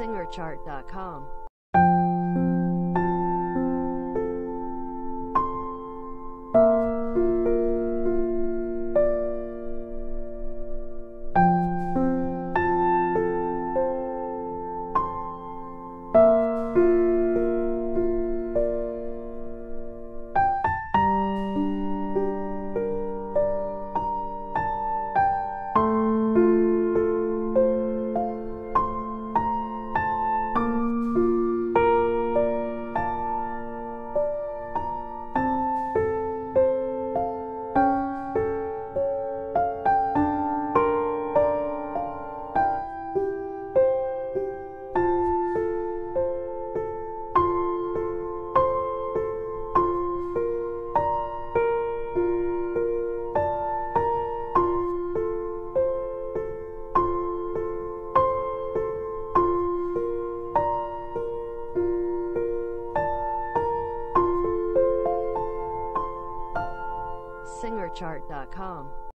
SingerChart.com SingerChart.com.